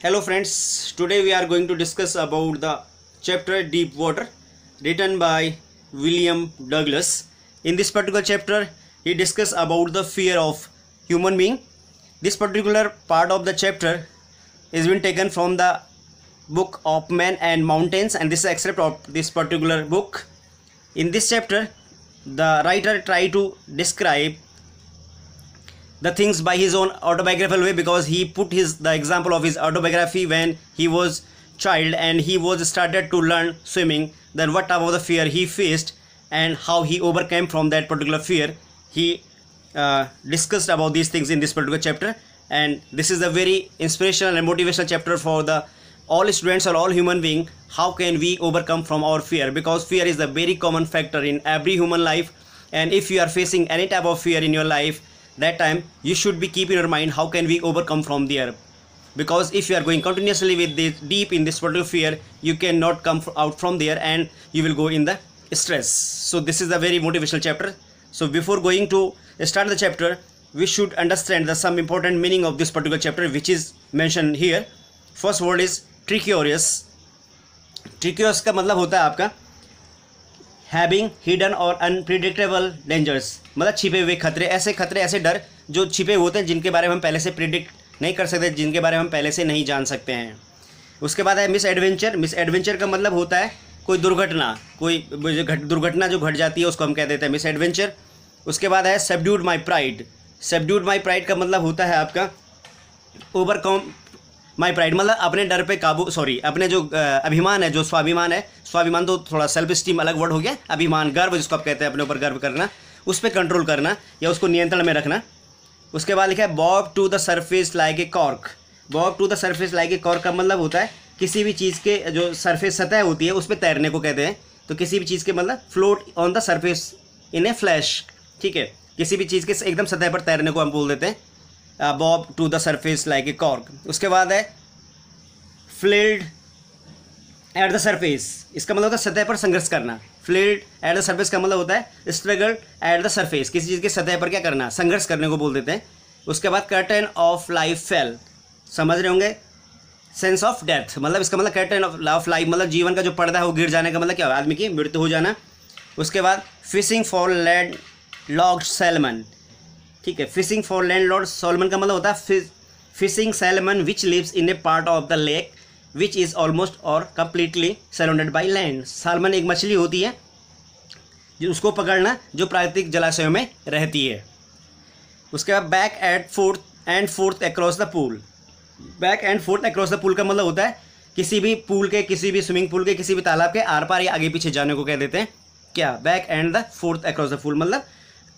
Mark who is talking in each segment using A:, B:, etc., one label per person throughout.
A: Hello friends, today we are going to discuss about the chapter Deep Water written by William Douglas. In this particular chapter, he discuss about the fear of human being. This particular part of the chapter is been taken from the book of Men and Mountains and this is excerpt of this particular book. In this chapter, the writer try to describe the things by his own autobiographical way because he put his the example of his autobiography when he was child and he was started to learn swimming. Then what about the fear he faced and how he overcame from that particular fear? He uh, discussed about these things in this particular chapter. And this is a very inspirational and motivational chapter for the all students or all human being how can we overcome from our fear? Because fear is a very common factor in every human life. And if you are facing any type of fear in your life that time you should be keep in your mind how can we overcome from there because if you are going continuously with this deep in this particular fear you cannot come out from there and you will go in the stress so this is a very motivational chapter so before going to start the chapter we should understand the some important meaning of this particular chapter which is mentioned here first word is ट्रिक्योरियस ट्रिक्योरियस का मतलब होता है आपका having hidden और unpredictable dangers मतलब छिपे हुए खतरे, ऐसे खतरे, ऐसे डर जो छिपे होते हैं, जिनके बारे में हम पहले से प्रिडिक्ट नहीं कर सकते, जिनके बारे में हम पहले से नहीं जान सकते हैं। उसके बाद है मिस एडवेंचर मिस एडवेंचर का मतलब होता है कोई दुर्घटना, कोई घट, दुर्घटना जो घट जाती है, उसको हम कह देते हैं मिस एडवेंचर उसके बाद है subdued my pride subdued my pride का मतलब होता है आपका ओवरकम माई प्राइड मतलब अपने डर पे काबू सॉरी अपने जो अभिमान है, जो स्वाभिमान है, स्वाभिमान तो थोड़ा सेल्फ स्टीम अलग वर्ड हो गया, अभिमान, गर्व जिसको आप कहते हैं, अपने ऊपर गर्व करना, उस पर कंट्रोल करना या उसको नियंत्रण में रखना। उसके बाद लिखा है bob to the surface like a cork bob to the surface like a cork का मतलब होता है, किसी भी चीज़ के, जो सरफेस सतह होती है, उस पर तैरने को कहते हैं। तो किसी भी चीज़ के मतलब float on the surface in a flash ठीक है? किसी भी चीज़ के एकदम सतह पर तैरने को हम बोल देते हैं bob to the surface like a cork उसके बाद है फ्लेल्ड एट द सरफेस। इसका मतलब होता है सतह पर संघर्ष करना। फ्लेल्ड एट द सरफेस का मतलब होता है स्ट्रगल एट द सरफेस। किसी चीज़ के सतह पर क्या करना, संघर्ष करने को बोल देते हैं। उसके बाद कर्टन ऑफ़ लाइफ फेल समझ रहे होंगे? सेंस ऑफ़ डेथ मतलब इसका मतलब कर्टन ऑफ़ लाइफ मतलब जीवन का जो पर्दा है वो गिर जाने का मतलब क्या आदमी की मृत्यु हो जाना। उसके बाद fishing for landlocked salmon ठीक है fishing for land Lord salmon का मतलब होता है fishing salmon which lives in a part of the lake which is almost और completely surrounded by land salmon एक मछली होती है, जो उसको पकड़ना, जो प्राकृतिक जलाशयों में रहती है। उसके बाद back at forth and forth across the pool back and forth across the pool का मतलब होता है, किसी भी पूल के, किसी भी स्विमिंग पूल के, किसी भी तालाब के आर पार या आगे पीछे जाने को कह देते हैं। क्या? Back and the forth across the pool मतलब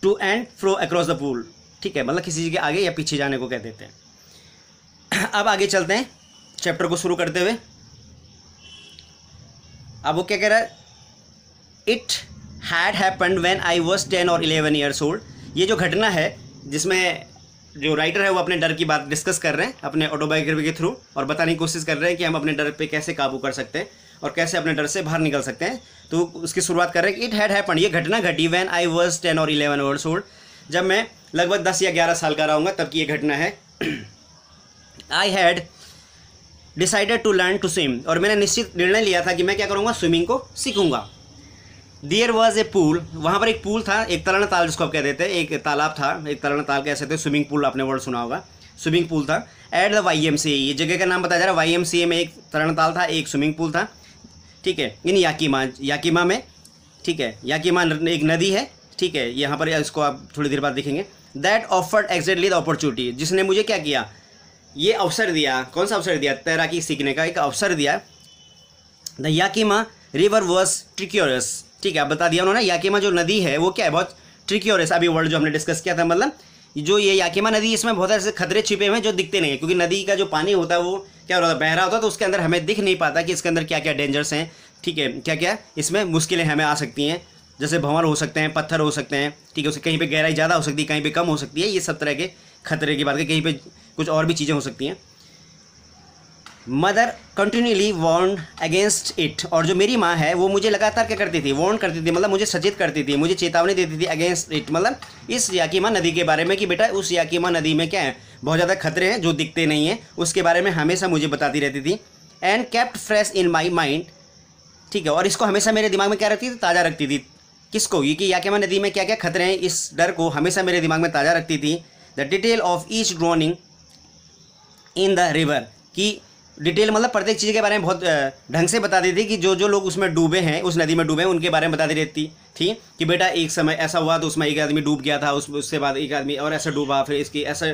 A: to and fro across the pool ठीक है मतलब किसी चीज़ के आगे या पीछे जाने को कह देते हैं। अब आगे चलते हैं। चैप्टर को शुरू करते हुए। अब वो क्या कह रहा है? It had happened when I was ten और इलेवन ईयर्स ओल्ड ये जो घटना है, जिसमें जो राइटर है, वो अपने डर की बात डिस्कस कर रहे हैं, अपने ऑटोबायोग्राफी के थ्रू और बताने की कोशिश कर रहे हैं कि हम अपने डर पे कैसे काबू कर सकते हैं और कैसे अपने डर से बाहर निकल सकते हैं। तो उसकी शुरुआत कर रहे हैं इट हैड हैपन ये घटना घटी वैन आई वॉज़ टेन और इलेवन ईयर्स ओल्ड जब मैं लगभग दस या ग्यारह साल का रहूँगा तब की ये घटना है। I had decided to learn to swim और मैंने निश्चित निर्णय लिया था कि मैं क्या करूँगा? स्विमिंग को सीखूँगा। दियर वॉज़ ए पूल वहाँ पर एक पूल था, एक तरण ताल जिसको आप कहते थे, एक तालाब था, एक तरण ताल कह सकते स्विमिंग पूल आपने वर्ड सुना होगा। स्विमिंग पूल था। At the Y M C ये जगह का नाम बताया जा रहा है। वाई एम सी ए में एक तरण ताल था, एक स्विमिंग पूल था। ठीक है इन याकीमा याकीमा में, ठीक है, याकीमा एक नदी है, ठीक है, यहाँ पर इसको आप थोड़ी देर बाद देखेंगे। That offered exactly the opportunity जिसने मुझे क्या किया? ये अवसर दिया, कौन सा अवसर दिया? तैराकी सीखने का एक अवसर दिया। The Yakima river was treacherous. ठीक है बता दिया उन्होंने। याकिमा जो नदी है, वो क्या है? बहुत ट्रिक्योरस। अभी वर्ड जो हमने डिस्कस किया था मतलब जो ये याकिमा नदी, इसमें बहुत ऐसे खतरे छिपे हुए हैं जो दिखते नहीं है, क्योंकि नदी का जो पानी होता है, वो क्या है? रहा होता है तो उसके अंदर हमें दिख नहीं पाता कि इसके अंदर क्या क्या डेंजर्स हैं। ठीक है क्या क्या इसमें मुश्किलें हमें आ सकती हैं। जैसे भंवर हो सकते हैं, पत्थर हो सकते हैं। ठीक है उसके कहीं पर गहराई ज़्यादा हो सकती है, कहीं पर कम हो सकती है। ये सब तरह के खतरे की बात कहीं पे कुछ और भी चीज़ें हो सकती हैं। Mother continually warned against it और जो मेरी माँ है, वो मुझे लगातार क्या करती थी? वॉर्न करती थी मतलब मुझे सचेत करती थी, मुझे चेतावनी देती थी अगेंस्ट इट मतलब इस याकीमा नदी के बारे में कि बेटा, उस याकीमा नदी में क्या है? बहुत ज़्यादा खतरे हैं जो दिखते नहीं हैं, उसके बारे में हमेशा मुझे बताती रहती थी। And kept fresh in my mind ठीक है, और इसको हमेशा मेरे दिमाग में क्या रखती थी? ताज़ा रखती थी। किसको? ये कि याकेमा नदी में क्या क्या खतरे हैं? इस डर को हमेशा मेरे दिमाग में ताज़ा रखती थी। The detail of each drowning in the river कि डिटेल मतलब प्रत्येक चीज़ के बारे में बहुत ढंग से बताती थी कि जो जो लोग उसमें डूबे हैं, उस नदी में डूबे हैं, उनके बारे में बताती रहती थी कि बेटा एक समय ऐसा हुआ तो उसमें एक आदमी डूब गया था, उस, उसके बाद एक आदमी और ऐसा डूबा, फिर इसकी ऐसा,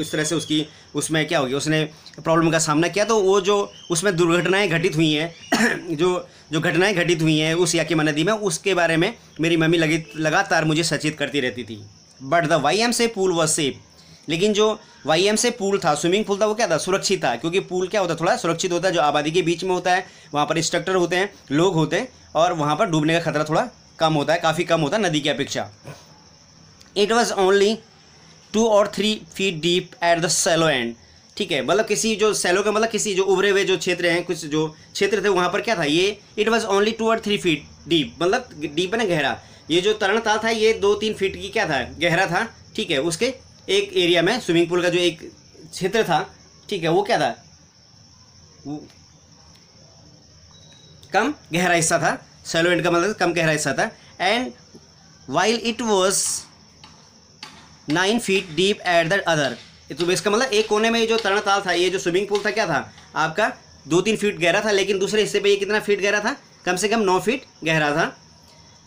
A: इस तरह से उसकी, उसमें क्या हो गया, उसने प्रॉब्लम का सामना किया तो वो जो उसमें दुर्घटनाएँ घटित हुई हैं, जो जो घटनाएँ घटित हुई हैं उस याकिमा नदी में, उसके बारे में मेरी मम्मी लगी, लगातार मुझे सचेत करती रहती थी। But the Y M C pool was safe लेकिन जो वाई एम से पूल था, स्विमिंग पूल था, वो क्या था? सुरक्षित था, क्योंकि पूल क्या होता है? थोड़ा सुरक्षित होता है, जो आबादी के बीच में होता है, वहाँ पर इंस्ट्रक्टर होते हैं, लोग होते हैं, और वहाँ पर डूबने का खतरा थोड़ा कम होता है, काफ़ी कम होता है, नदी की अपेक्षा। इट वॉज़ ओनली टू और three feet deep at the shallow end ठीक है मतलब किसी जो सेलो का मतलब किसी जो उभरे हुए जो क्षेत्र हैं, कुछ जो क्षेत्र थे, वहाँ पर क्या था? ये इट वॉज़ ओनली टू और थ्री फीट डीप मतलब डीप है ना, गहरा। ये जो तरण ताल था, ये दो तीन फीट की क्या था? गहरा था, ठीक है, उसके एक एरिया में स्विमिंग पूल का जो एक क्षेत्र था, ठीक है, वो क्या था? वो कम गहरा हिस्सा था सेलो का मतलब कम गहरा हिस्सा था and while it was nine feet deep at the other तो इसका मतलब एक कोने में जो तरण ताल था, ये जो स्विमिंग पूल था, क्या था? आपका दो तीन फीट गहरा था, लेकिन दूसरे हिस्से पे ये कितना फीट गहरा था? कम से कम नौ फीट गहरा था।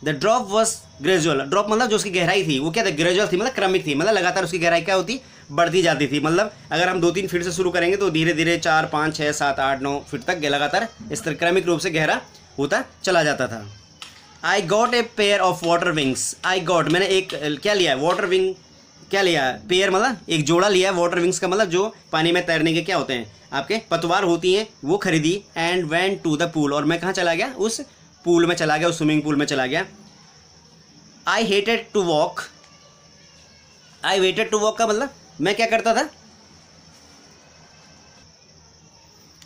A: The drop was gradual drop मतलब जो उसकी गहराई थी, वो क्या था? ग्रेजुअल थी मतलब क्रमिक थी। मतलब लगातार उसकी गहराई क्या होती? बढ़ती जाती थी। मतलब अगर हम दो तीन फीट से शुरू करेंगे तो धीरे धीरे चार, पाँच छः सात, आठ, नौ फीट तक लगातार इस तरह क्रमिक रूप से गहरा होता चला जाता था। I got a pair of water wings I got मैंने एक, क्या लिया? है वाटर विंग क्या लिया? है पेयर मतलब एक जोड़ा लिया है वाटर विंग्स का मतलब जो पानी में तैरने के क्या होते हैं? आपके पतवार होती हैं, वो खरीदी। And went to the pool और मैं कहाँ चला गया? उस पूल में चला गया, उस स्विमिंग पूल में चला गया। I hated to walk I waited to walk का मतलब? मैं क्या करता था?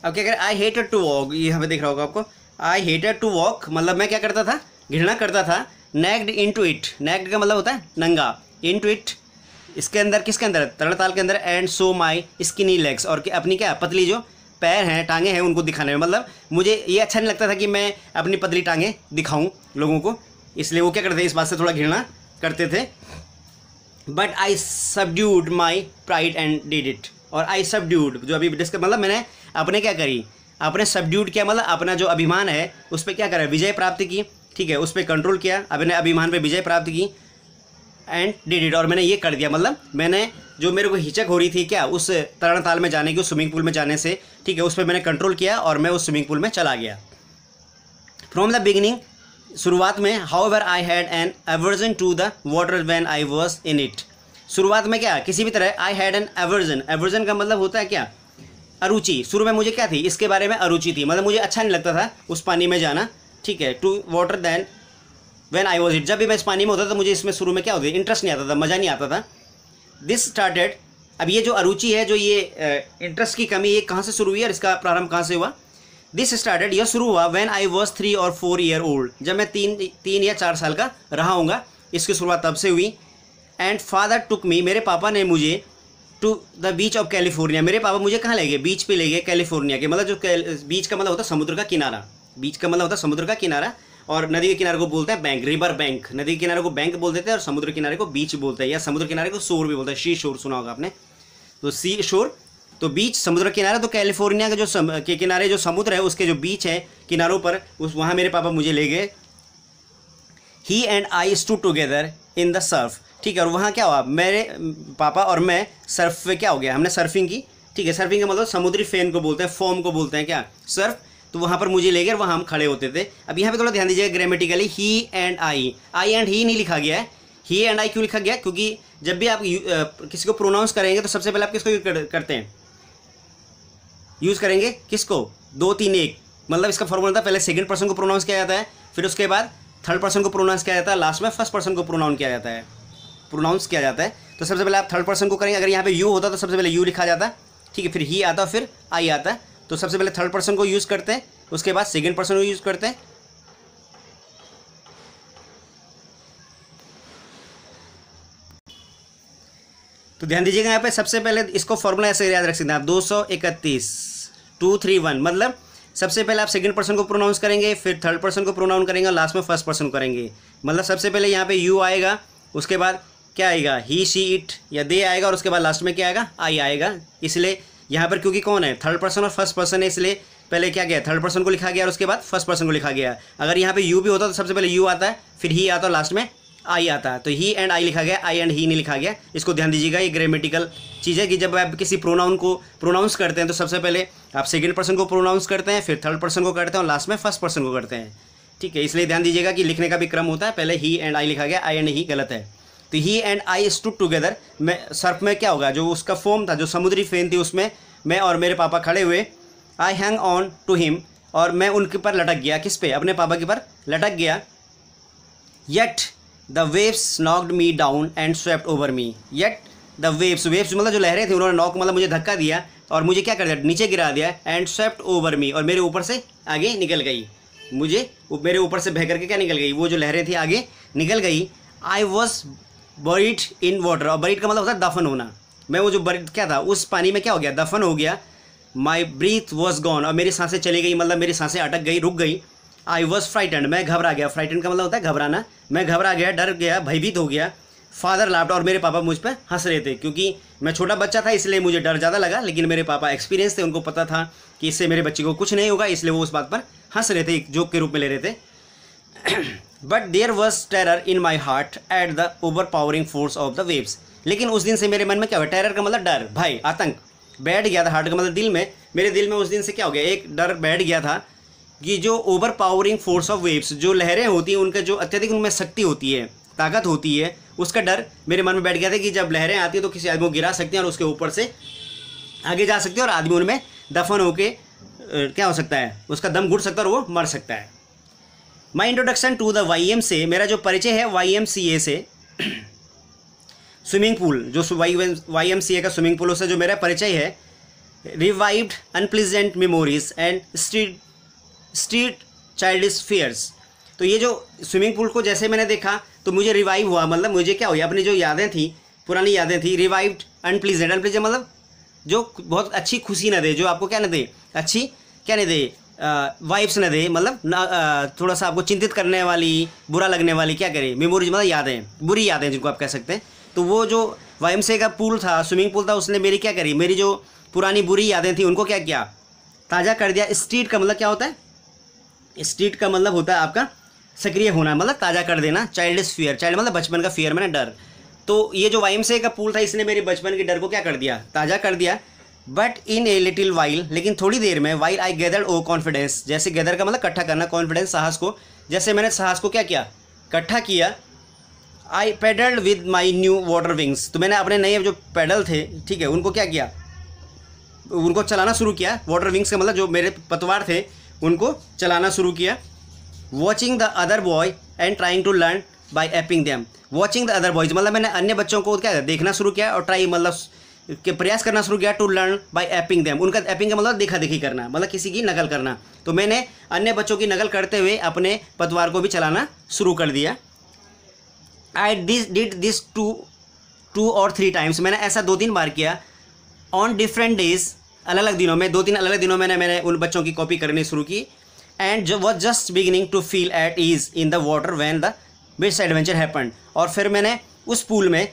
A: अब क्या कर? आई हेटेड टू वॉक ये हमें देख रहा होगा आपको। आई हेटेड टू वॉक मतलब मैं क्या करता था? घृणा करता था। Necked in to it necked का मतलब होता है नंगा। इन टू इट इसके अंदर, किसके अंदर? तरणताल के अंदर। And so my skinny legs और अपनी क्या? पतली जो पैर हैं, टांगे हैं, उनको दिखाने में। मतलब मुझे ये अच्छा नहीं लगता था कि मैं अपनी पतली टांगे दिखाऊँ लोगों को। इसलिए वो क्या करते थे, इस बात से थोड़ा घृणा करते थे। But I subdued my pride and did it और आई सबड्यूड जो अभी डिस्कस मतलब मैंने अपने क्या करी? अपने सबड्यूड किया मतलब अपना जो अभिमान है, उस पर क्या करा? विजय प्राप्त की, ठीक है? उस पर कंट्रोल किया, अपने अभिमान पे विजय प्राप्त की एंड डिड इट और मैंने ये कर दिया मतलब मैंने जो मेरे को हिचक हो रही थी क्या, उस तरण ताल में जाने की, उस स्विमिंग पूल में जाने से, ठीक है? उस पर मैंने कंट्रोल किया और मैं उस स्विमिंग पूल में चला गया। फ्रॉम द बिगिनिंग शुरुआत में however I had an aversion to the water when I was in it शुरुआत में क्या? किसी भी तरह I had an aversion aversion का मतलब होता है क्या? अरुचि. शुरू में मुझे क्या थी? इसके बारे में अरुचि थी. मतलब मुझे अच्छा नहीं लगता था उस पानी में जाना. ठीक है to water than when I was it जब भी मैं इस पानी में होता था तो मुझे इसमें शुरू में क्या होता इंटरेस्ट नहीं आता था, मज़ा नहीं आता था. दिस स्टार्टेड अब ये जो अरुचि है, जो ये इंटरेस्ट की कमी, ये कहाँ से शुरू हुई और इसका प्रारंभ कहाँ से हुआ? दिस स्टार्टेड यह शुरू हुआ व्हेन आई वॉज़ थ्री और फोर ईयर ओल्ड जब मैं तीन तीन या चार साल का रहा हूँगा इसकी शुरुआत तब से हुई। एंड फादर टुक मी मेरे पापा ने मुझे to the beach of California मेरे पापा मुझे कहाँ ले गए? बीच पे ले गए कैलिफ़ोर्निया के। मतलब जो बीच का मतलब होता है समुद्र का किनारा। बीच का मतलब होता है समुद्र का किनारा। और नदी के किनारे को बोलते हैं बैंक रिवर बैंक नदी के किनारे को बैंक बोल देते हैं और समुद्र किनारे को बीच बोलते हैं या समुद्र किनारे को शोर भी बोलते हैं। शी शोर सुना होगा आपने। तो सी शोर तो बीच समुद्र किनारा तो कैलिफ़ोर्निया के जो सम, के किनारे जो समुद्र है उसके जो बीच है किनारों पर उस वहाँ मेरे पापा मुझे ले गए। He and I stood together in the surf ठीक है और वहाँ क्या हुआ? मेरे पापा और मैं सर्फ पे क्या हो गया? हमने सर्फिंग की। ठीक है सर्फिंग का मतलब समुद्री फेन को बोलते हैं फॉर्म को बोलते हैं क्या? सर्फ तो वहाँ पर मुझे ले गए वहाँ हम खड़े होते थे। अब यहाँ पे थोड़ा ध्यान दीजिएगा grammatically he and I I and he नहीं लिखा गया है। ही एंड आई क्यों लिखा गया? क्योंकि जब भी आप किसी को प्रोनाउंस करेंगे तो सबसे पहले आप किसको करते हैं? यूज़ करेंगे किसको? दो, तीन, एक। मतलब इसका फॉर्मूला था, पहले सेकंड पर्सन को प्रोनाउंस किया जाता है, फिर उसके बाद थर्ड पर्सन को प्रोनाउंस किया जाता है लास्ट में फ़र्स्ट पर्सन को प्रोनाउंस किया जाता है। प्रोनाउंस किया जाता है। तो सबसे पहले आप थर्ड पर्सन को करेंगे, अगर यहाँ पे यू होता तो सबसे पहले यू लिखा जाता। ठीक है, फिर ही आता, फिर आई आता। तो सबसे पहले थर्ड पर्सन को यूज़ करते हैं, उसके बाद सेकेंड पर्सन को यूज़ करते हैं तो ध्यान दीजिएगा यहाँ पे सबसे पहले इसको फॉर्मूला ऐसे याद रख सकते हैं आप। दो सौ इकतीस टू थ्री वन मतलब सबसे पहले आप सेकंड पर्सन को प्रोनाउंस करेंगे, फिर थर्ड पर्सन को प्रोनाउंस करेंगे, और लास्ट में फ़र्स्ट पर्सन करेंगे। मतलब सबसे पहले यहाँ पे यू आएगा, उसके बाद क्या आएगा? ही शी इट या दे आएगा, और उसके बाद लास्ट में क्या आएगा? आई आएगा। इसलिए यहाँ पर क्योंकि कौन है? थर्ड पर्सन और फ़र्स्ट पर्सन है, इसलिए पहले क्या गया? थर्ड पर्सन को लिखा गया, और उसके बाद फ़र्स्ट पर्सन को लिखा गया। अगर यहाँ पे यू भी होता तो सबसे पहले यू आता है फिर ही आता लास्ट में आई आता है। तो ही एंड आई लिखा गया आई एंड ही नहीं लिखा गया। इसको ध्यान दीजिएगा, ये ग्रामेटिकल चीज़ है कि जब आप किसी प्रोनाउन को प्रोनाउंस करते हैं तो सबसे पहले आप सेकेंड पर्सन को प्रोनाउंस करते हैं, फिर थर्ड पर्सन को करते हैं और लास्ट में फ़र्स्ट पर्सन को करते हैं। ठीक है, इसलिए ध्यान दीजिएगा कि लिखने का भी क्रम होता है। पहले ही एंड आई लिखा गया आई एंड ही गलत है। तो he and I stood together मैं सर्फ में क्या होगा? जो उसका फोम था, जो समुद्री फेन थी, उसमें मैं और मेरे पापा खड़े हुए I hang on to him और मैं उनके पर लटक गया। किस पे? अपने पापा के पर लटक गया। Yet the waves knocked me down and swept over me yet the waves waves मतलब जो लहरें थी, उन्होंने नॉक मतलब मुझे धक्का दिया और मुझे क्या कर दिया? नीचे गिरा दिया एंड स्वेप्ट ओवर मी और मेरे ऊपर से आगे निकल गई। मुझे मेरे ऊपर से बह करके क्या निकल गई? वो जो लहरें थी, आगे निकल गई। I was buried in water और बरीड का मतलब होता है दफन होना। मैं वो जो बरीड क्या था? उस पानी में क्या हो गया? दफन हो गया। माई ब्रीथ वॉज़ गॉन और मेरी साँसें चली गई मतलब मेरी साँसें अटक गई, रुक गई। आई वॉज़ फ्राइटेंड मैं घबरा गया। फ्राइटेंड का मतलब होता है घबराना। मैं घबरा गया, डर गया, भयभीत हो गया। फादर लाफ्ट और मेरे पापा मुझ पर हंस रहे थे, क्योंकि मैं छोटा बच्चा था, इसलिए मुझे डर ज़्यादा लगा, लेकिन मेरे पापा एक्सपीरियंस थे, उनको पता था कि इससे मेरे बच्चे को कुछ नहीं होगा, इसलिए वो उस बात पर हंस रहे थे, एक जोक के रूप में ले रहे थे। But there was terror in my heart at the overpowering force of the waves लेकिन उस दिन से मेरे मन में क्या हुआ? टेरर का मतलब डर भाई आतंक। बैठ गया था हार्ट का मतलब दिल में। मेरे दिल में उस दिन से क्या हो गया? एक डर बैठ गया था कि जो overpowering force of waves जो लहरें होती हैं, उनका जो अत्यधिक उनमें शक्ति होती है, ताकत होती है, उसका डर मेरे मन में बैठ गया था कि जब लहरें आती हैं तो किसी आदमी को गिरा सकते हैं और उसके ऊपर से आगे जा सकते हैं और आदमी उनमें दफन होके क्या हो सकता है, उसका दम घुट सकता है और वो मर सकता है। My introduction to the Y M C मेरा जो परिचय है वाई एम सी ए से स्विमिंग पूल जो वाई एम सी ए का स्विमिंग पूल उससे जो मेरा परिचय है revived unpleasant memories and street street child fears. तो ये जो स्विमिंग पूल को जैसे मैंने देखा तो मुझे रिवाइव हुआ मतलब मुझे क्या हुआ अपनी जो यादें थी, पुरानी यादें थी रिवाइव्ड अनप्लीजेंट अनप्लीजेंट मतलब जो बहुत अच्छी खुशी न दे, जो आपको क्या न दे, अच्छी क्या नहीं दे वाइब्स न दे मतलब ना थोड़ा सा आपको चिंतित करने वाली, बुरा लगने वाली, क्या करे? मेमोरीज मतलब यादें, बुरी यादें जिनको आप कह सकते हैं। तो वो जो वाई का पूल था स्विमिंग पूल था, उसने मेरी क्या करी? मेरी जो पुरानी बुरी यादें थी, उनको क्या किया? ताज़ा कर दिया। स्ट्रीट का मतलब क्या होता है? स्ट्रीट का मतलब होता है आपका सक्रिय होना मतलब ताज़ा कर देना चाइल्ड फियर चाइल्ड मतलब बचपन का फियर मैंने डर। तो ये जो वाइम का पूल था, इसने मेरे बचपन के डर को क्या कर दिया? ताज़ा कर दिया। But in a little while लेकिन थोड़ी देर में while I gather O confidence जैसे गैदर का मतलब इकट्ठा करना कॉन्फिडेंस साहस को, जैसे मैंने साहस को क्या किया? इकट्ठा किया। I paddled with my new water wings तो मैंने अपने नए जो पैडल थे, ठीक है, उनको क्या किया? उनको चलाना शुरू किया। वाटर विंग्स का मतलब जो मेरे पतवार थे उनको चलाना शुरू किया। Watching the other boy and trying to learn by aping them watching the other boys मतलब मैंने अन्य बच्चों को क्या देखना शुरू किया और ट्राई मतलब के प्रयास करना शुरू किया to learn by aping them उनका एपिंग का मतलब देखा देखी करना मतलब किसी की नकल करना। तो मैंने अन्य बच्चों की नकल करते हुए अपने पतवार को भी चलाना शुरू कर दिया। I this did this two two और थ्री टाइम्स मैंने ऐसा दो तीन बार किया। ऑन डिफरेंट डेज़ अलग अलग दिनों में दो तीन अलग अलग दिनों में मैंने उन बच्चों की कॉपी करनी शुरू की। एंड जो was just beginning to feel at ease in the water when the best adventure happen और फिर मैंने उस पूल में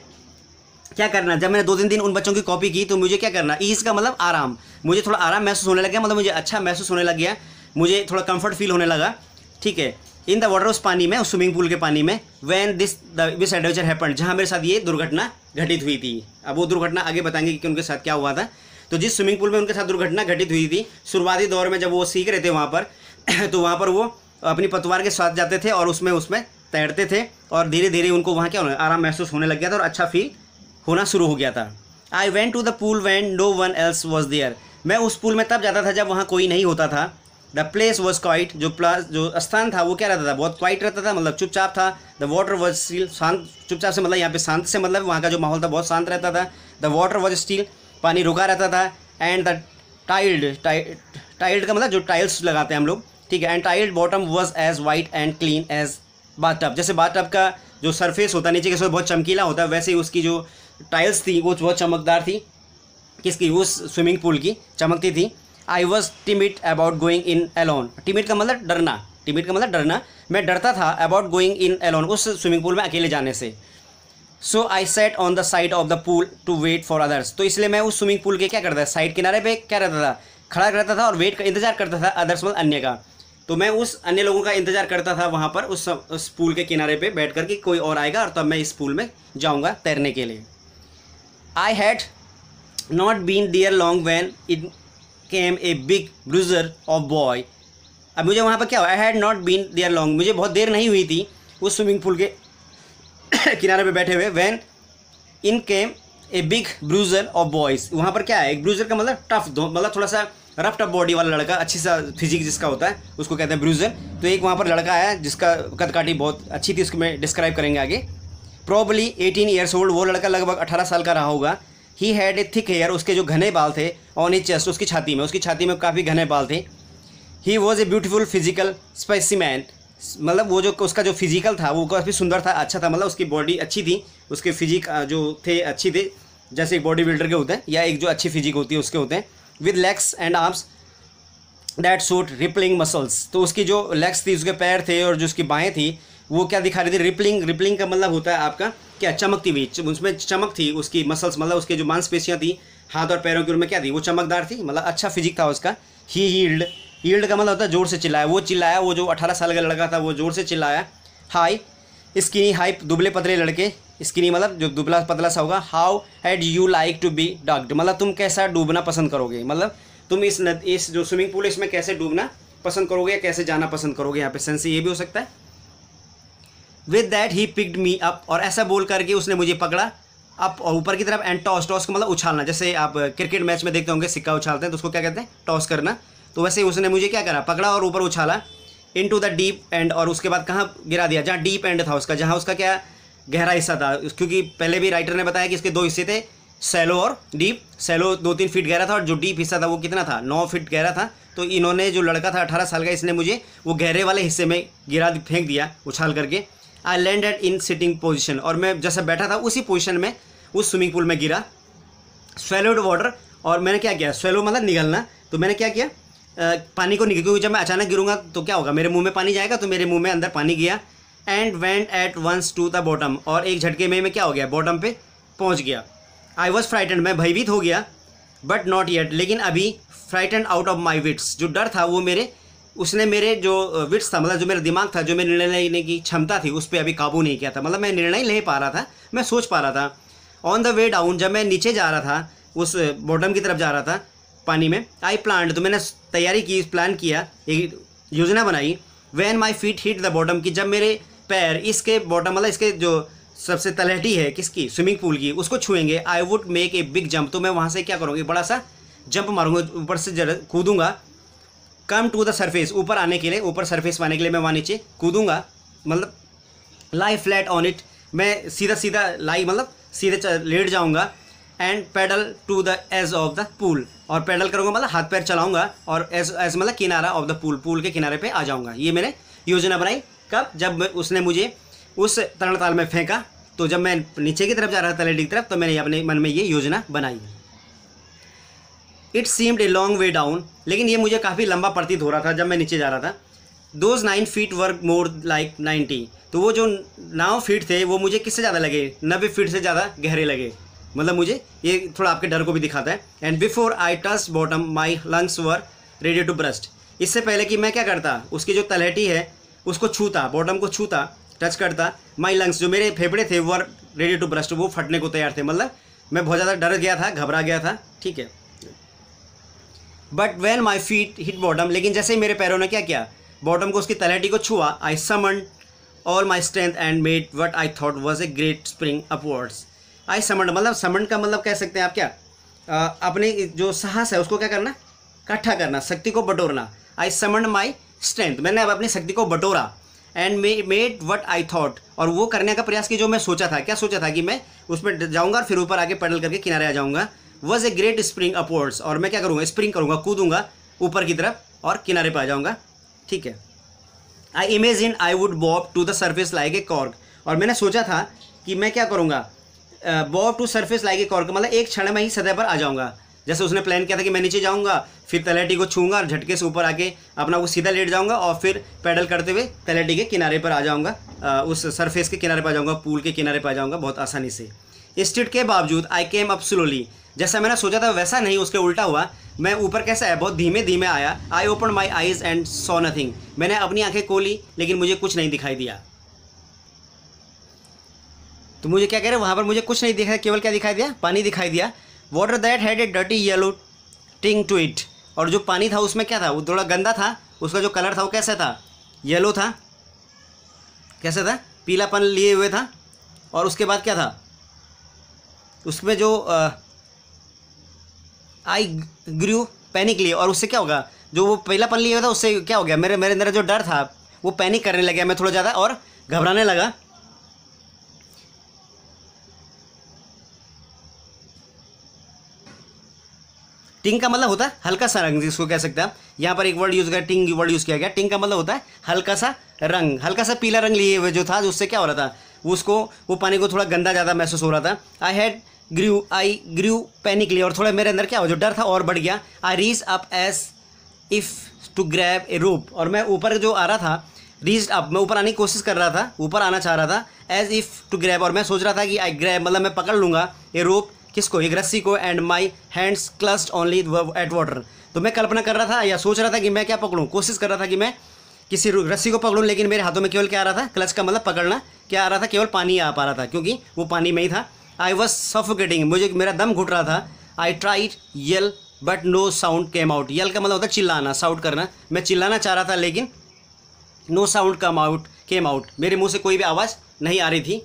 A: क्या करना, जब मैंने दो तीन दिन उन बच्चों की कॉपी की तो मुझे क्या करना ईज का मतलब आराम। मुझे थोड़ा आराम महसूस होने लग गया मतलब मुझे अच्छा महसूस होने लग गया। मुझे थोड़ा कंफर्ट फील होने लगा। ठीक है इन द वाटर उस पानी में, उस स्विमिंग पूल के पानी में when this this adventure happen जहाँ मेरे साथ ये दुर्घटना घटित हुई थी। अब वो दुर्घटना आगे बताएँगे कि उनके साथ क्या हुआ था। तो जिस स्विमिंग पूल में उनके साथ दुर्घटना घटित हुई थी, शुरुआती दौर में जब वो सीख रहे थे वहाँ पर तो वहाँ पर वो अपनी पतवार के साथ जाते थे और उसमें उसमें तैरते थे और धीरे धीरे उनको वहाँ क्या आराम महसूस होने लग गया था और अच्छा फील होना शुरू हो गया था। I went to the pool when no one else was there मैं उस पूल में तब जाता था जब वहाँ कोई नहीं होता था। द प्लेस वॉज़ क्वाइट जो प्लास जो स्थान था वो क्या रहता था? बहुत क्वाइट रहता था मतलब चुपचाप था। द वाटर वॉज़ स्टील शांत, चुपचाप से मतलब यहाँ पे शांत से मतलब वहाँ का जो माहौल था बहुत शांत रहता था। द वाटर वॉज़ स्टील पानी रुका रहता था एंड द टाइल्ड टाइल्ड का मतलब जो टाइल्स लगाते हैं हम लोग, ठीक है and tiled bottom was as white and clean as bath tub जैसे बाथ टब का जो सरफेस होता है, नीचे के बहुत चमकीला होता है, वैसे ही उसकी जो टाइल्स थी, वो बहुत चमकदार थी। किसकी? उस स्विमिंग पूल की, चमकती थी। I was timid about going in alone timid का मतलब डरना टिमिट का मतलब डरना। मैं डरता था अबाउट गोइंग इन एलोन उस स्विमिंग पूल में अकेले जाने से। So I sat on the side of the pool to wait for others तो इसलिए मैं उस स्विमिंग पूल के क्या करता था? साइड किनारे पे क्या रहता था? खड़ा रहता था और वेट का इंतज़ार करता था अदर्स मतलब अन्य का। तो मैं उस अन्य लोगों का इंतज़ार करता था वहाँ पर, उस उस पूल के किनारे पे बैठ कर कि कोई और आएगा और तब तो मैं इस पूल में जाऊँगा तैरने के लिए। I had not been there long when it came a big bruiser of boy अब मुझे वहाँ पर क्या हुआ? I had not been there long मुझे बहुत देर नहीं हुई थी उस स्विमिंग पूल के किनारे पे बैठे हुए when in came a big bruiser of boys वहाँ पर क्या है? एक ब्रूजर का मतलब टफ मतलब थोड़ा सा रफ टफ बॉडी वाला लड़का, अच्छी सा फिजिक जिसका होता है, उसको कहते हैं ब्रूजर तो एक वहाँ पर लड़का आया जिसका कदकाठी बहुत अच्छी थी, उसको मैं डिस्क्राइब करेंगे आगे. प्रॉबली एटीन ईयर्स ओल्ड वो लड़का लगभग अठारह साल का रहा होगा. He had a thick hair उसके जो घने बाल थे ऑन ही चेस्ट उसकी छाती में, उसकी छाती में काफ़ी घने बाल थे. He was a beautiful physical specimen मतलब वो जो उसका जो फ़िज़िकल था, वो काफ़ी सुंदर था अच्छा था मतलब उसकी बॉडी अच्छी थी, उसके फिजिक जो थे अच्छी थे, जैसे एक बॉडी बिल्डर के होते हैं, या एक जो अच्छी फिजिक होती है, उसके होते हैं with legs and arms that suit rippling muscles तो उसकी जो लेग्स थी, उसके पैर थे और जो उसकी बाहें थी, वो क्या दिखा रही थी? रिपलिंग रिपलिंग का मतलब होता है आपका क्या चमकती हुई उसमें चमक थी उसकी मसल्स मतलब उसके जो मांसपेशियाँ थी, हाथ और पैरों की उनमें क्या थी? वो चमकदार थी मतलब अच्छा फिजिक था उसका ही हील्ड हील्ड का मतलब होता है ज़ोर से चिल्लाया। वो चिल्लाया वो जो अठारह साल का लड़का था वो ज़ोर से चिल्लाया। हाई स्किनी हाई दुबले पतले लड़के। स्किनी मतलब जो दुबला पतला सा होगा। How had you like to be ducked मतलब तुम कैसा डूबना पसंद करोगे? मतलब तुम इस नद, इस जो स्विमिंग पूल इसमें कैसे डूबना पसंद करोगे या कैसे जाना पसंद करोगे? यहाँ पे सेंस ये भी हो सकता है। With that he picked me up और ऐसा बोल करके उसने मुझे पकड़ा। अप और ऊपर की तरफ़ एंड टॉस टॉस का मतलब उछालना। जैसे आप क्रिकेट मैच में देखते होंगे सिक्का उछालते हैं तो उसको क्या कहते हैं? टॉस करना। तो वैसे उसने मुझे क्या करा? पकड़ा और ऊपर उछाला into the deep end और उसके बाद कहाँ गिरा दिया? जहाँ डीप एंड था उसका, जहाँ उसका क्या गहरा हिस्सा था। क्योंकि पहले भी राइटर ने बताया कि इसके दो हिस्से थे सैलो और डीप सैलो दो तीन फीट गहरा था और जो डीप हिस्सा था वो कितना था? नौ फीट गहरा था। तो इन्होंने जो लड़का था, अठारह साल का, इसने मुझे वो गहरे वाले हिस्से में गिरा, फेंक दिया उछाल करके। I land landed in sitting position और मैं जैसे बैठा था, उसी पोजिशन में, उस स्विमिंग पूल में गिरा। स्वेलोड वाटर और मैंने क्या किया? स्वेलो मतलब निगलना। तो मैंने क्या किया? पानी को निकल क्योंकि जब मैं अचानक गिरूँगा तो क्या होगा? मेरे मुँह में पानी जाएगा? तो मेरे मुँह में अंदर पानी गया and went at once to the bottom और एक झटके में, मैं क्या हो गया? बॉटम पे पहुँच गया। आई वॉज़ फ्राइटेंड मैं भयभीत हो गया बट नॉट येट लेकिन अभी frightened out of my wits जो डर था, वो मेरे, उसने मेरे जो विट्स था मतलब जो मेरा दिमाग था, जो मेरे निर्णय लेने की क्षमता थी, उस पर अभी काबू नहीं किया था। मतलब मैं निर्णय ले पा रहा था, मैं सोच पा रहा था। ऑन द वे डाउन जब मैं नीचे जा रहा था, उस बॉटम की तरफ़ जा रहा था पानी में। आई प्लान तो मैंने तैयारी की प्लान किया, एक योजना बनाई। When my feet hit the bottom की, जब मेरे पैर इसके बॉटम मतलब इसके जो सबसे तलहटी है, किसकी? स्विमिंग पूल की, उसको छुएँगे I would make a big jump तो मैं वहाँ से क्या करूँगी? बड़ा सा जंप मारूँगा, ऊपर से जरा कूदूँगा। कम टू द सरफेस ऊपर आने के लिए, ऊपर सरफेस पाने के लिए मैं वहाँ नीचे कूदूँगा। मतलब लाई फ्लैट ऑन इट मैं सीधा सीधा लाई मतलब सीधे लेट जाऊँगा। And paddle to the edge of the pool और पैडल करूँगा मतलब हाथ पैर चलाऊँगा और एज एज मतलब किनारा ऑफ़ द पूल पूल के किनारे पे आ जाऊँगा। ये मैंने योजना बनाई। कब? जब उसने मुझे उस तरण ताल में फेंका तो जब मैं नीचे की तरफ़ जा रहा था तलेटी की तरफ़ तो मैंने अपने मन में ये योजना बनाई। It seemed a long way down लेकिन ये मुझे काफ़ी लंबा प्रतीत हो रहा था जब मैं नीचे जा रहा था। Those nine feet work more like ninety तो वो जो नाव फीट थे, वो मुझे किससे ज़्यादा लगे? नब्बे फीट से ज़्यादा गहरे लगे। मतलब मुझे ये थोड़ा आपके डर को भी दिखाता है। And before I touch bottom my lungs were ready to burst इससे पहले कि मैं क्या करता, उसकी जो तलहटी है, उसको छूता बॉटम को छूता टच करता माई लंग्स जो मेरे फेफड़े थे वर रेडी टू ब्रस्ट वो फटने को तैयार थे। मतलब मैं बहुत ज़्यादा डर गया था, घबरा गया था, ठीक है। But when my feet hit bottom लेकिन जैसे ही मेरे पैरों ने क्या किया बॉटम को उसकी तलहटी को छुआ I summon all my strength and made what I thought was a great spring upwards I summoned मतलब समंड का मतलब कह सकते हैं आप क्या? आ, अपने जो साहस है उसको क्या करना? इकट्ठा करना शक्ति को बटोरना। आई समंड माई स्ट्रेंथ मैंने अब अपनी शक्ति को बटोरा। And may made what I thought और वो करने का प्रयास की जो मैं सोचा था क्या सोचा था कि मैं उसमें जाऊँगा और फिर ऊपर आके पैडल करके किनारे आ जाऊँगा। Was a great spring upwards और मैं क्या करूँगा? स्प्रिंग करूँगा कूदूँगा ऊपर की तरफ़ और किनारे पर आ जाऊँगा। ठीक है? I imagine I would bob to the surface like a cork और मैंने सोचा था कि मैं क्या करूँगा? Bob to surface like a cork मतलब एक क्षण में ही सतह पर आ जाऊँगा। जैसे उसने प्लान किया था कि मैं नीचे जाऊँगा, फिर तलेटी को छूँगा और झटके से ऊपर आके अपना वो सीधा लेट जाऊँगा और फिर पैडल करते हुए तलेटी के किनारे पर आ जाऊँगा। उस सरफेस के किनारे पर आ जाऊँगा पूल के किनारे पर आ जाऊँगा बहुत आसानी से। स्टिट के बावजूद आई केम अप स्लोली जैसा मैंने सोचा था वैसा नहीं, उसके उल्टा हुआ। मैं ऊपर कैसा है, बहुत धीमे धीमे आया। I open my eyes and saw nothing मैंने अपनी आँखें खोली, लेकिन मुझे कुछ नहीं दिखाई दिया। तो मुझे क्या कह रहे हैं? वहाँ पर मुझे कुछ नहीं दिखा केवल क्या दिखाई दिया? पानी दिखाई दिया। Water that had a dirty yellow tinge to it और जो पानी था, उसमें क्या था? वो थोड़ा गंदा था, उसका जो कलर था, वो कैसा था? येलो था। कैसा था? पीलापन लिए हुए था। और उसके बाद क्या था? उसमें जो आई ग्रू पैनिक लिए। और उससे क्या होगा? जो वो पहलापन लिए हुआ था, उससे क्या हो गया? मेरे मेरे अंदर जो डर था, वो पैनिक करने लगा मैं थोड़ा ज़्यादा और घबराने लगा। टिंग का मतलब होता है हल्का सा रंग, जिसको कह सकते हैं यहाँ पर एक वर्ड यूज़ किया टिंग वर्ड यूज़ किया गया। टिंग का मतलब होता है हल्का सा रंग, हल्का सा पीला रंग लिए हुए जो था उससे क्या हो रहा था, उसको, वो पानी को थोड़ा गंदा ज़्यादा महसूस हो रहा था। I had Guru I Guru panic लिया और थोड़ा मेरे अंदर क्या हो जो डर था और बढ़ गया। I reached up as if to grab a rope और मैं ऊपर जो आ रहा था रीज अप मैं ऊपर आने की कोशिश कर रहा था, ऊपर आना चाह रहा था एज इफ़ टू ग्रैब और मैं सोच रहा था कि आई ग्रैब मतलब मैं पकड़ लूँगा ए रोप किसको? एक रस्सी को and my hands clutched only at water तो मैं कल्पना कर रहा था या सोच रहा था कि मैं क्या पकड़ूँ? कोशिश कर रहा था कि मैं किसी रस्सी को पकड़ूँ, लेकिन मेरे हाथों में केवल क्या आ रहा था? क्लच का मतलब पकड़ना। क्या आ रहा था? केवल पानी आ पा रहा था, क्योंकि वो पानी में ही था। आई वॉज़ सफोकेटिंग मुझे, मेरा दम घुट रहा था। I tried yell but no sound came out yell का मतलब होता है चिल्लाना साउट करना। मैं चिल्लाना चाह रहा था, लेकिन no sound come out came out मेरे मुँह से कोई भी आवाज़ नहीं आ रही थी।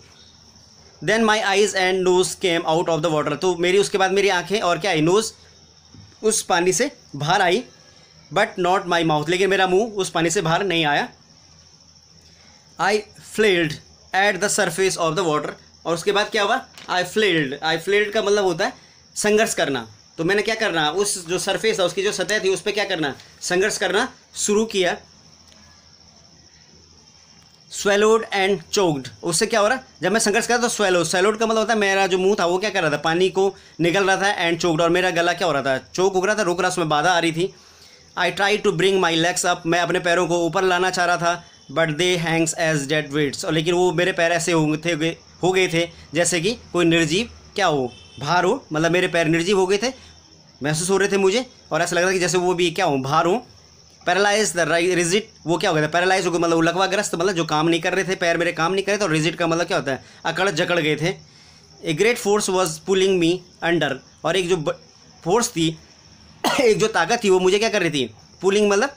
A: Then my eyes and nose came out of the water तो मेरी उसके बाद मेरी आँखें और क्या आई? नोज़ उस पानी से बाहर आई बट नॉट माई माउथ लेकिन मेरा मुँह उस पानी से बाहर नहीं आया। I flailed at the surface of the water और उसके बाद क्या हुआ? आई फ्लेल्ड आई फ्लेल्ड का मतलब होता है संघर्ष करना। तो मैंने क्या करना? उस जो सरफेस था, उसकी जो सतह थी, उस पर क्या करना? संघर्ष करना शुरू किया। स्वेलोड एंड चोक्ड उससे क्या हो रहा? है जब मैं संघर्ष कर रहा तो स्वेलो स्वेलोड का मतलब होता है, मेरा जो मुँह था, वो क्या कर रहा था? पानी को निकल रहा था एंड चोक्ड और मेरा गला क्या हो रहा था? चोक उग रहा था, रुक रहा, उसमें बाधा आ रही थी। I try to bring my legs up मैं अपने पैरों को ऊपर लाना चाह रहा था but they hangs as dead weights और लेकिन वो मेरे पैर ऐसे हो थे हो गए थे, जैसे कि कोई निर्जीव क्या हो भार हो मतलब मेरे पैर निर्जीव हो गए थे, महसूस हो रहे थे मुझे, और ऐसा लग रहा था कि जैसे वो भी क्या हो भार हो पैरालाइज द रिजिट, वो क्या हो गया था? पैरालाइज हो गया मतलब लकवाग्रस्त मतलब जो काम नहीं कर रहे थे, पैर मेरे काम नहीं कर रहे थे, और रिजिट का मतलब क्या होता है? अकड़ जकड़ गए थे। A great force was pulling me under और एक जो फोर्स थी, एक जो ताकत थी, वो मुझे क्या कर रही थी? पुलिंग मतलब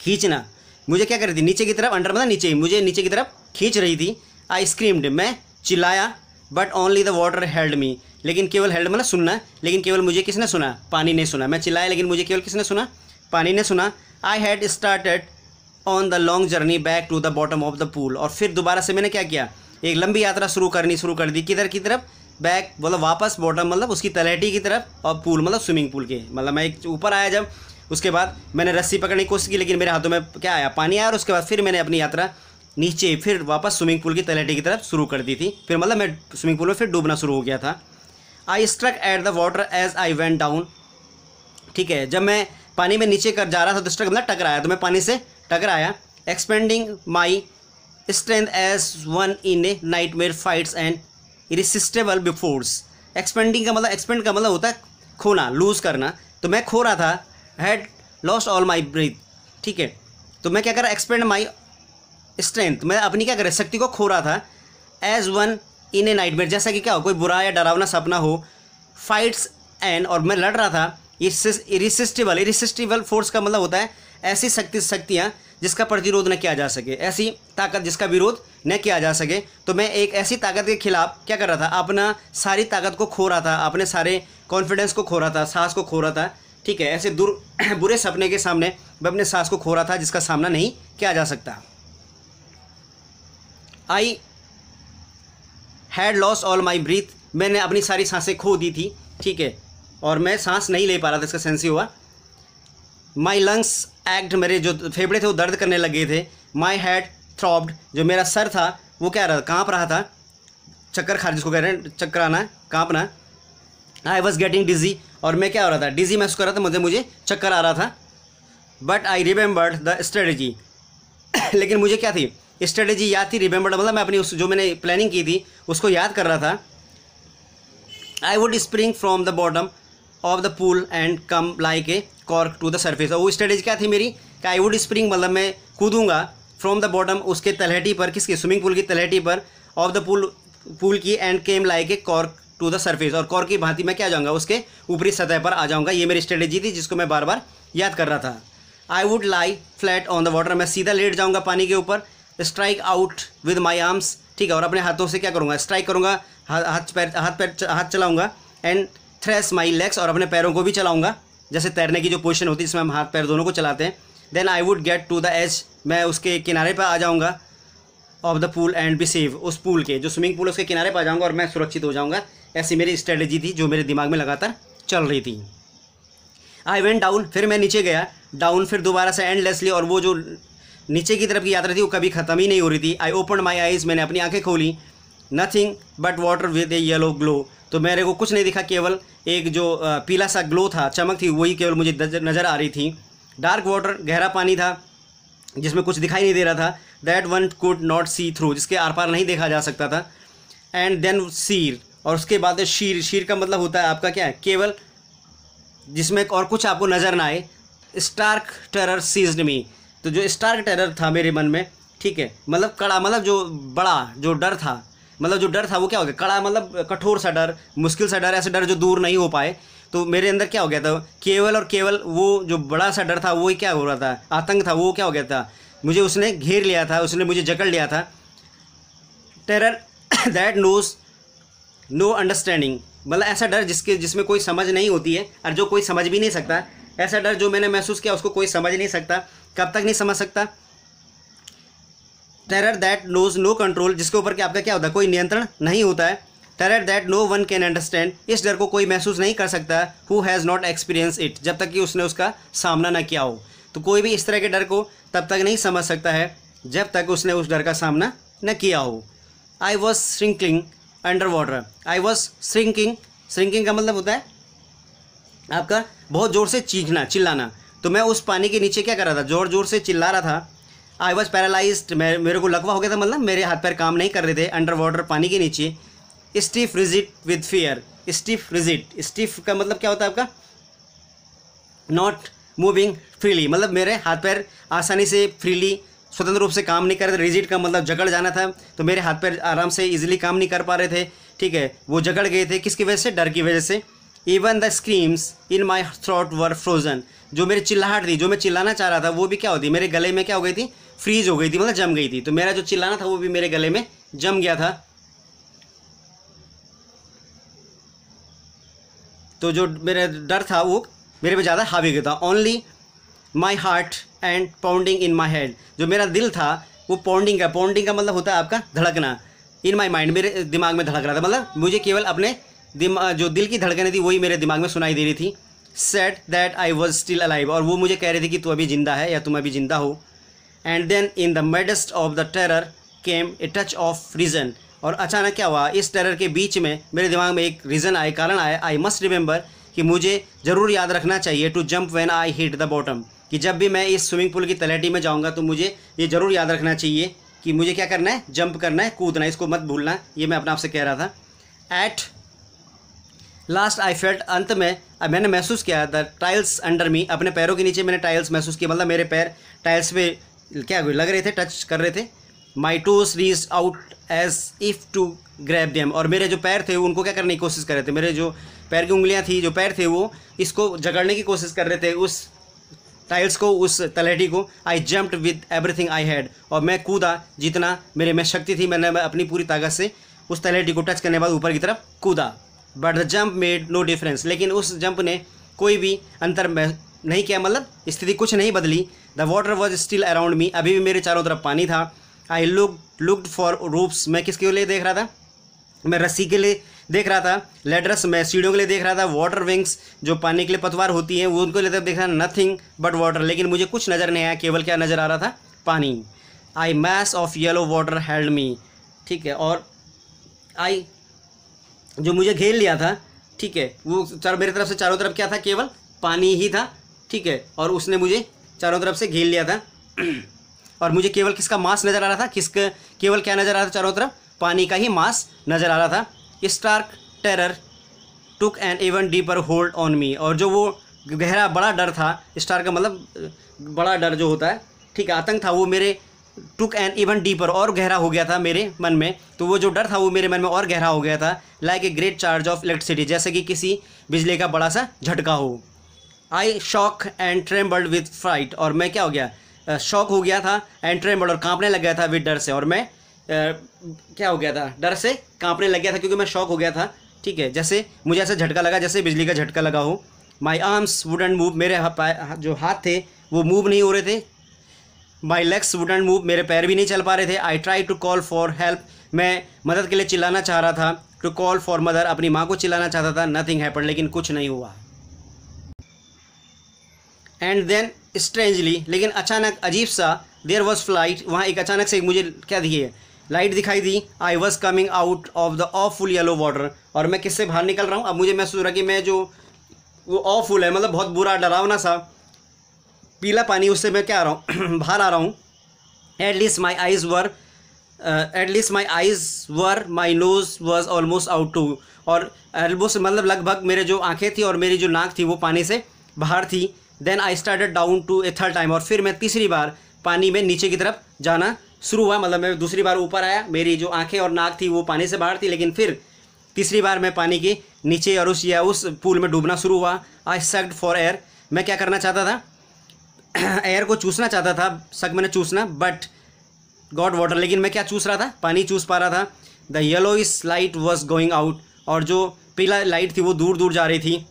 A: खींचना। मुझे क्या कर रही थी? नीचे की तरफ़ अंडर मतलब नीचे मुझे नीचे की तरफ़ खींच रही थी। आई स्क्रीम्ड मैं चिल्लाया but only the water held me लेकिन केवल हेल्ड मतलब सुनना, लेकिन केवल मुझे किसने सुना? पानी ने सुना। मैं चिल्लाया, लेकिन मुझे केवल किसने सुना? पानी ने सुना I had started on the long journey back to the bottom of the pool और फिर दोबारा से मैंने क्या किया? एक लंबी यात्रा शुरू करनी शुरू कर दी, किधर की तरफ़? बैक मतलब वापस बॉटम मतलब उसकी तलहटी की तरफ़, और पूल मतलब स्विमिंग पूल के। मतलब मैं एक ऊपर आया जब, उसके बाद मैंने रस्सी पकड़ने की कोशिश की, लेकिन मेरे हाथों में क्या आया? पानी आया, और उसके बाद फिर मैंने अपनी यात्रा नीचे, फिर वापस स्विमिंग पूल की तलहटी की तरफ़ शुरू कर दी थी। फिर मतलब मैं स्विमिंग पूल में फिर डूबना शुरू हो गया था। I struck at the water as I went down ठीक है? जब मैं पानी में नीचे कर जा रहा था तो स्ट्रक मतलब टकराया। तो मैं पानी से टकराया। Expending my strength as one in a nightmare fights and irresistible force expending का मतलब एक्सपेंड का मतलब होता है खोना लूज़ करना। तो मैं खो रहा था। Had lost all my breath ठीक है? तो मैं क्या कर रहा एक्सपेंड माई स्ट्रेंथ मैं अपनी क्या कर रहा, शक्ति को खो रहा था। As one in a night जैसा कि क्या हो, कोई बुरा या डरावना सपना हो फाइट्स एंड और मैं लड़ रहा था। इरिसिस्टिबल इरिसिस्टिबल फोर्स का मतलब होता है ऐसी शक्ति शक्तियाँ जिसका प्रतिरोध न किया जा सके, ऐसी ताकत जिसका विरोध न किया जा सके। तो मैं एक ऐसी ताकत के खिलाफ क्या कर रहा था? अपना सारी ताकत को खो रहा था, अपने सारे कॉन्फिडेंस को खो रहा था सांस को खो रहा था, ठीक है? ऐसे दूर बुरे सपने के सामने मैं अपने सांस को खो रहा था जिसका सामना नहीं किया जा सकता। I had loss all my breath मैंने अपनी सारी साँसें खो दी थी, ठीक है? और मैं सांस नहीं ले पा रहा था, इसका सेंस ही हुआ। माई लंग्स एक्ट मेरे जो फेफड़े थे वो दर्द करने लगे थे। माई हैड थ्रॉब्ड जो मेरा सर था, वो क्या रहा था काँप रहा था। चक्कर खा, जिसको कह रहे हैं चक्कर आना कांपना। आई वॉज़ गेटिंग डिजी और मैं क्या हो रहा था डिजी महसूस कर रहा था, मुझे मुझे चक्कर आ रहा था। But I remembered the strategy लेकिन मुझे क्या थी स्ट्रेटजी याद थी रिमेंबर्ड मतलब मैं अपनी उस, जो मैंने प्लानिंग की थी, उसको याद कर रहा था। I would spring from the bottom of the pool and come like a cork to the surface वो स्ट्रेटेजी क्या थी मेरी? कि आई वुड स्प्रिंग मतलब मैं कूदूँगा फ्रॉम द बॉटम उसके तलहटी पर, किसके? स्विमिंग पूल की तलहटी पर ऑफ़ द पूल पूल की and came like a cork to the surface और कॉर्क की भांति मैं क्या जाऊँगा? उसके ऊपरी सतह पर आ जाऊँगा। ये मेरी स्ट्रेटेजी थी जिसको मैं बार बार याद कर रहा था। I would lie flat on the water मैं सीधा लेट जाऊँगा पानी के ऊपर। Strike out with my arms ठीक है, और अपने हाथों से क्या करूँगा? स्ट्राइक करूँगा हाथ, पैर हाथ पैर, हाथ चलाऊँगा। एंड थ्रेस माई लेग्स और अपने पैरों को भी चलाऊँगा। जैसे तैरने की जो पोजिशन होती है, जिसमें हम हाथ पैर दोनों को चलाते हैं। Then I would get to the edge मैं उसके किनारे पर आ जाऊँगा। Of the pool and be save उस पूल के, जो स्विमिंग पूल उसके किनारे पर आ जाऊँगा और मैं सुरक्षित हो जाऊँगा। ऐसी मेरी स्ट्रेटेजी थी, जो मेरे दिमाग में लगातार चल रही थी। आई वेंट डाउन फिर मैं नीचे गया। डाउन फिर दोबारा से एंडलेसली और वो जो नीचे की तरफ़ की यात्रा थी, वो कभी ख़त्म ही नहीं हो रही थी। आई ओपन माई आइज़ मैंने अपनी आँखें खोली। Nothing but water with a yellow glow तो मेरे को कुछ नहीं दिखा, केवल एक जो पीला सा ग्लो था, चमक थी, वही केवल मुझे नज़र आ रही थी। डार्क वाटर गहरा पानी था, जिसमें कुछ दिखाई नहीं दे रहा था। That one could not see through जिसके आर पार नहीं देखा जा सकता था। एंड देन सीर और उसके बाद शीर शीर का मतलब होता है आपका क्या है? केवल जिसमें और कुछ आपको नज़र ना आए। स्टार्क टेरर सीज्ड मी तो जो स्टार्क टेरर था मेरे मन में, ठीक है मतलब कड़ा मतलब जो बड़ा, जो डर था मतलब जो डर था वो क्या हो गया? कड़ा मतलब कठोर सा डर, मुश्किल सा डर, ऐसा डर जो दूर नहीं हो पाए। तो मेरे अंदर क्या हो गया था? केवल और केवल वो जो बड़ा सा डर था, वो ही क्या हो रहा था? आतंक था, वो क्या हो गया था? मुझे उसने घेर लिया था, उसने मुझे जकड़ लिया था। Terror that knows no understanding मतलब ऐसा डर जिसके, जिसमें कोई समझ नहीं होती है और जो कोई समझ भी नहीं सकता। ऐसा डर जो मैंने महसूस किया, उसको कोई समझ नहीं सकता, कब तक नहीं समझ सकता। Terror that knows no control जिसके ऊपर कि आपका क्या होता है, कोई नियंत्रण नहीं होता है। Terror that no one can understand इस डर को कोई महसूस नहीं कर सकता who has not experience it जब तक कि उसने उसका सामना ना किया हो। तो कोई भी इस तरह के डर को तब तक नहीं समझ सकता है, जब तक उसने उस डर का सामना न किया हो। I was shrinking under water I was shrinking shrinking का मतलब होता है आपका बहुत ज़ोर से चीखना, चिल्लाना। तो मैं उस पानी के नीचे क्या कर रहा था? ज़ोर ज़ोर से चिल्ला रहा था। आई वॉज़ पैरालाइज मेरे को लकवा हो गया था मतलब मेरे हाथ पैर काम नहीं कर रहे थे अंडर वाटर पानी के नीचे। Stiff rigid with fear stiff rigid stiff का मतलब क्या होता है आपका? नॉट मूविंग फ्रीली मतलब मेरे हाथ पैर आसानी से फ्रीली स्वतंत्र रूप से काम नहीं कर रहे थे। रिजिट का मतलब जकड़ जाना था तो मेरे हाथ पैर आराम से इजीली काम नहीं कर पा रहे थे। ठीक है, वो जकड़ गए थे। किसकी वजह से? डर की वजह से। Even the screams in my throat were frozen जो मेरी चिल्लाहट थी, जो मैं चिल्लाना चाह रहा था, वो भी क्या होती? मेरे गले में क्या हो गई थी? फ्रीज हो गई थी मतलब जम गई थी। तो मेरा जो चिल्लाना था, वो भी मेरे गले में जम गया था। तो जो मेरा डर था, वो मेरे पे ज़्यादा हावी गया था। Only my heart and pounding in my head जो मेरा दिल था, वो पाउंडिंग का पाउंडिंग का मतलब होता है आपका धड़कना। इन माई माइंड मेरे दिमाग में धड़क रहा था। मतलब मुझे केवल अपने दिमाग जो दिल की धड़कने थी, वही मेरे दिमाग में सुनाई दे रही थी। Said that I was still alive और वो मुझे कह रही थी कि तू अभी ज़िंदा है या तुम अभी ज़िंदा हो। And then in the midst of the terror came a touch of reason और अचानक क्या हुआ? इस टेरर के बीच में मेरे दिमाग में एक रीज़न आए, कारण आया आई मस्ट रिमेंबर कि मुझे ज़रूर याद रखना चाहिए to jump when I hit the bottom कि जब भी मैं इस स्विमिंग पूल की तलहटी में जाऊँगा तो मुझे ये ज़रूर याद रखना चाहिए कि मुझे क्या करना है? जंप करना है, कूदना है, इसको मत भूलना। ये मैं अपने आप से कह रहा था। एट लास्ट आई फेल्ट अंत में मैंने महसूस किया द टाइल्स अंडर मी अपने पैरों के नीचे मैंने टाइल्स महसूस किया। मतलब मेरे पैर टाइल्स पे क्या लग रहे थे टच कर रहे थे? My toes reach out as if to grasp them और मेरे जो पैर थे उनको क्या करने की कोशिश कर रहे थे? मेरे जो पैर की उंगलियाँ थी, जो पैर थे, वो इसको जगड़ने की कोशिश कर रहे थे उस टाइल्स को, उस तलहटी को। I jumped with everything I had और मैं कूदा जितना मेरे में शक्ति थी, मैंने अपनी पूरी ताकत से उस तलहटी को टच करने के बाद ऊपर की तरफ़ कूदा। But the jump made no difference लेकिन उस जंप ने कोई भी अंतर नहीं किया मतलब स्थिति कुछ नहीं बदली। The water was still around me अभी भी मेरे चारों तरफ़ पानी था। I look looked for ropes मैं किसके लिए देख रहा था? मैं रस्सी के लिए देख रहा था। लेडरस मैं सीढ़ियों के लिए देख रहा था। वाटर विंग्स जो पानी के लिए पतवार होती हैं, वो उनको लिए देख रहा नथिंग बट वाटर लेकिन मुझे कुछ नज़र नहीं आया। केवल क्या नज़र आ रहा था? पानी। I mass of yellow water held me ठीक है, और आई जो मुझे घेर लिया था, ठीक है, वो चार, मेरी तरफ़ से चारों तरफ़ क्या था? केवल पानी ही था। ठीक है, और उसने मुझे चारों तरफ़ से घेर लिया था। और मुझे केवल किसका मास नज़र आ रहा था? किसका, केवल क्या नज़र आ रहा था चारों तरफ़? पानी का ही मास नज़र आ रहा था। Stark terror took an even deeper hold on me और जो वो गहरा, बड़ा डर था स्टार का मतलब बड़ा डर जो होता है, ठीक है, आतंक था, वो मेरे टुक एन इवन डीपर और गहरा हो गया था मेरे मन में। तो वो जो डर था, वो मेरे मन में और गहरा हो गया था like a great charge of electricity जैसे कि किसी बिजली का बड़ा सा झटका हो। I shock and trembled with fright और मैं क्या हो गया? शॉक हो गया था एंड ट्रेम्बल्ड और कांपने लग गया था विद डर से। और मैं क्या हो गया था? डर से कांपने लग गया था क्योंकि मैं शॉक हो गया था। ठीक है, जैसे मुझे ऐसा झटका लगा, जैसे बिजली का झटका लगा हो। माई आर्म्स वुडेंट मूव मेरे जो हाथ थे, वो मूव नहीं हो रहे थे। माई लेग्स वुडेंट मूव मेरे पैर भी नहीं चल पा रहे थे। I try to call for help मैं मदद के लिए चिल्लाना चाह रहा था। टू कॉल फॉर मदर अपनी माँ को चिल्लाना चाहता था। नथिंग हैपन लेकिन कुछ नहीं हुआ। एंड देन स्ट्रेंजली लेकिन अचानक अजीब सा देर वॉज़ फ़्लाइट वहाँ एक अचानक से एक मुझे क्या दिए लाइट दिखाई दी. I was coming out of the awful yellow water और मैं किससे बाहर निकल रहा हूँ? अब मुझे महसूस हो रहा कि मैं जो, वो ऑफ़ फुल है मतलब बहुत बुरा, डरावना सा, पीला पानी, उससे मैं क्या आ रहा हूँ? बाहर आ रहा हूँ. At least my eyes were at least my eyes were my nose was almost out too और ऑलमोस्ट मतलब लगभग मेरे जो आँखें थी और मेरी जो नाक थी, वो पानी से बाहर थी. Then I started down to a third time और फिर मैं तीसरी बार पानी में नीचे की तरफ़ जाना शुरू हुआ। मतलब मैं दूसरी बार ऊपर आया, मेरी जो आँखें और नाक थी वो पानी से बाहर थी, लेकिन फिर तीसरी बार मैं पानी के नीचे और उस या उस पूल में डूबना शुरू हुआ। आई सक्ड फॉर एयर मैं क्या करना चाहता था? एयर को चूसना चाहता था सक मैंने चूसना बट गॉड वाटर लेकिन मैं क्या चूस रहा था? पानी चूस पा रहा था। The yellowish light was going out और जो पीला लाइट थी वो दूर दूर जा रही थी।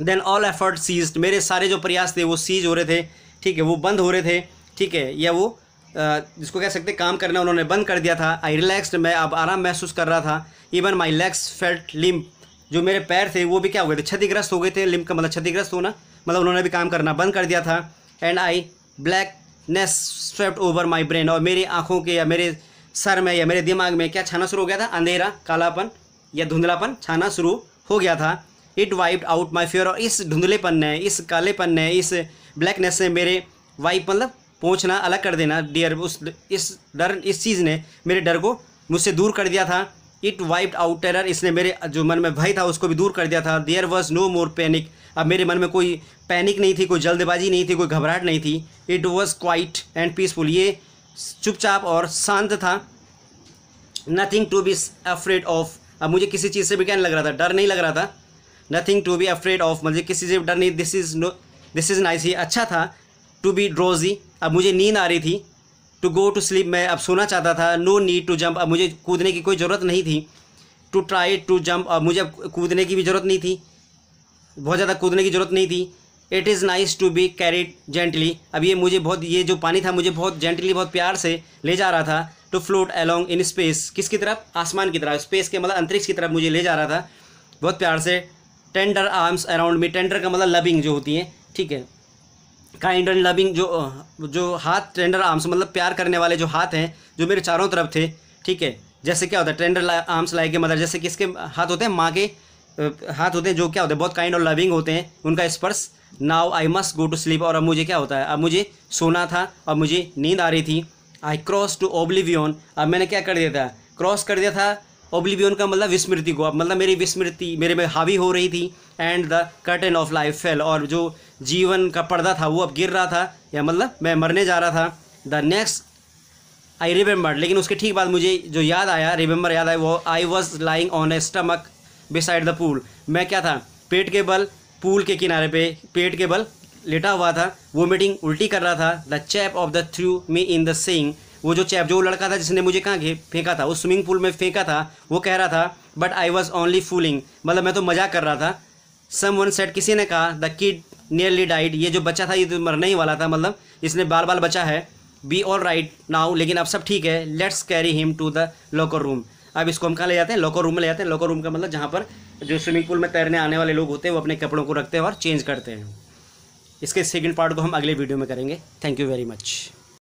A: देन ऑल एफर्ट सीज्ड मेरे सारे जो प्रयास थे, वो सीज हो रहे थे। ठीक है, वो बंद हो रहे थे। ठीक है, या वो जिसको कह सकते काम करना उन्होंने बंद कर दिया था। आई रिलैक्सड मैं अब आराम महसूस कर रहा था। Even my legs felt limp जो मेरे पैर थे, वो भी क्या हो गए थे? क्षतिग्रस्त हो गए थे। लिम्प का मतलब क्षतिग्रस्त होना। मतलब उन्होंने भी काम करना बंद कर दिया था। And I blackness swept over my brain और मेरी आँखों के या मेरे सर में या मेरे दिमाग में क्या छाना शुरू हो गया था? अंधेरा, कालापन या धुंधलापन छाना शुरू हो गया था। It wipe out my fear और इस धुंधलेपन ने, इस कालेपन ने, इस ब्लैकनेस से मेरे वाइप मतलब पहुँचना अलग कर देना। डियर उस इस डर, इस चीज़ ने मेरे डर को मुझसे दूर कर दिया था। इट वाइप्ड आउट टेरर इसने मेरे जो मन में भय था उसको भी दूर कर दिया था। There was no more panic अब मेरे मन में कोई पैनिक नहीं थी, कोई जल्दबाजी नहीं थी, कोई घबराहट नहीं थी। It was quiet and peaceful ये चुपचाप और शांत था। Nothing to be afraid of अब मुझे किसी चीज़ से भी क्या नहीं लग रहा था? डर नहीं लग रहा था। Nothing to be afraid of मुझे किसी से डर नहीं this is no this is nice ही अच्छा था टू बी ड्रोजी अब मुझे नींद आ रही थी टू गो टू स्लीप मैं अब सोना चाहता था नो नीड टू जंप अब मुझे कूदने की कोई ज़रूरत नहीं थी टू ट्राई टू जंप अब मुझे अब कूदने की भी ज़रूरत नहीं थी, बहुत ज़्यादा कूदने की ज़रूरत नहीं थी. It is nice to be carried gently अब ये मुझे बहुत, ये जो पानी था मुझे बहुत जेंटली बहुत प्यार से ले जा रहा था to float along in space किसकी तरफ़? आसमान की तरफ़. स्पेस के मतलब अंतरिक्ष की तरफ़ मुझे ले जा रहा था, बहुत प्यार से tender arms around me tender का मतलब लविंग जो होती है, ठीक है? काइंड एंड लविंग जो जो हाथ टेंडर आर्म्स मतलब प्यार करने वाले जो हाथ हैं, जो मेरे चारों तरफ़ थे, ठीक है? जैसे क्या होता है टेंडर आर्म्स लाए के मतलब जैसे किसके हाथ होते हैं, माँ के हाथ होते हैं, जो क्या होते हैं, बहुत काइंड और लविंग होते हैं, उनका स्पर्श। Now I must go to sleep और अब मुझे क्या होता है, अब मुझे सोना था और मुझे नींद आ रही थी। आई क्रॉस टू ओब्लिवियन अब मैंने क्या कर दिया था क्रॉस कर दिया था ओब्लिवियन का मतलब विस्मृति को। अब मतलब मेरी विस्मृति, मेरे में हावी हो रही थी and the curtain of life fell और जो जीवन का पर्दा था वो अब गिर रहा था, या मतलब मैं मरने जा रहा था। द नेक्स्ट आई रिमेंबर लेकिन उसके ठीक बाद मुझे जो याद आया रिमेंबर याद आया, वो I was lying on a stomach beside the pool मैं क्या था? पेट के बल पूल के किनारे पे, पेट के बल लेटा हुआ था। वो मीटिंग उल्टी कर रहा था। The chap of the threw me in the sing वो जो चैप, जो लड़का था जिसने मुझे कहाँ फेंका था उस स्विमिंग पूल में फेंका था, वो कह रहा था but I was only fooling मतलब मैं तो मज़ाक कर रहा था। सम वन सेट किसी ने कहा द किड नियरली डाइड ये जो बच्चा था, ये तो मरने ही वाला था मतलब इसने बाल बाल बचा है। बी ऑल राइट नाउ लेकिन अब सब ठीक है। Let's carry him to the locker room अब इसको हम कहाँ ले जाते हैं? लॉकर रूम में ले जाते हैं। लॉकर रूम का मतलब जहाँ पर जो स्विमिंग पूल में तैरने आने वाले लोग होते हैं, वो अपने कपड़ों को रखते हैं और चेंज करते हैं। इसके सेकेंड पार्ट को हम अगले वीडियो में करेंगे। Thank you very much